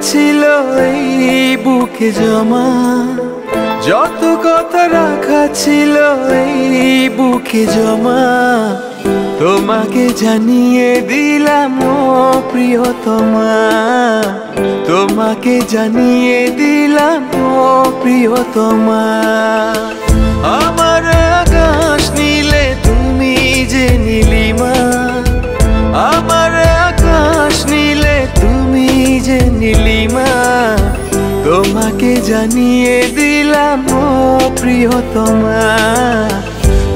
ছিল এই বুকে জমা। যত কথা রাখা ছিল এই বুকে জমা। তোমাকে জানিয়ে দিলাম, ও প্রিয়তমা। তোমাকে জানিয়ে দিলাম, ও প্রিয়তমা। আমার জানিয়ে দিলাম প্রিয় তোমা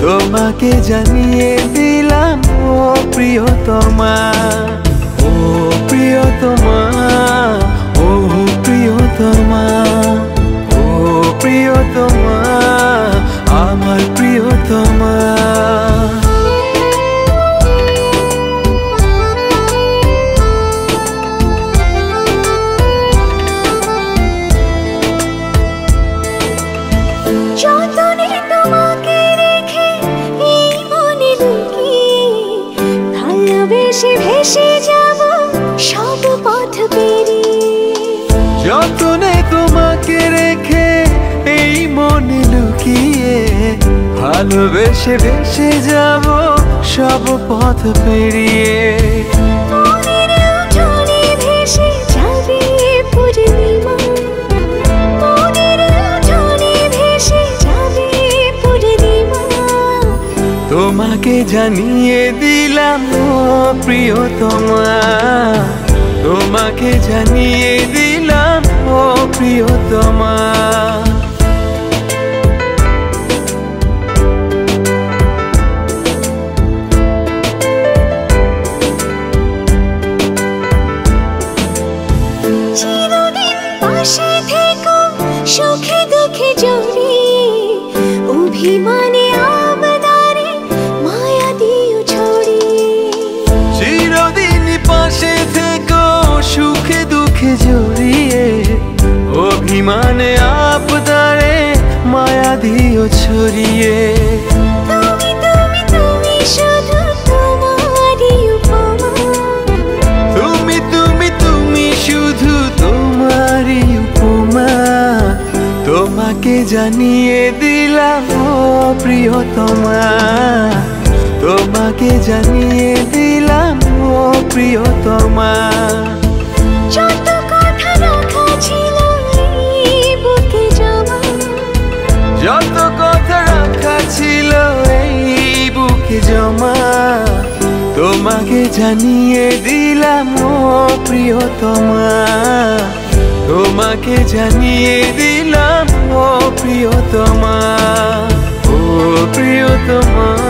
তোমাকে জানিয়ে দিলাম, ও প্রিয়তমা। ও প্রিয়তমা ও প্রিয়তমা। ও প্রিয়তমা, আমার প্রিয়তমা। ভালোবেসে ভেসে যাব, সব পথ পেরিয়ে। যতনে তোমাকে রেখে এই মনে লুকিয়ে, ভালোবেসে ভেসে যাব, সব পথ পেরিয়ে। তোমাকে জানিয়ে দিলাম প্রিয় প্রিয়তমা। তোমাকে জানিয়ে দিলাম, ও পাশে থেকো, সুখে দুঃখে জড়িয়ে, অভিমানে ছড়িয়ে। তুমি তুমি তুমি শুধু তোমারই উপমা। তোমাকে জানিয়ে দিলাম প্রিয়তমা। তোমাকে জানিয়ে দিলাম ও প্রিয়তমা। যত তোমাকে জানিয়ে দিলাম ও প্রিয়তমা। তোমাকে জানিয়ে দিলাম ও প্রিয়তমা। ও প্রিয়তমা।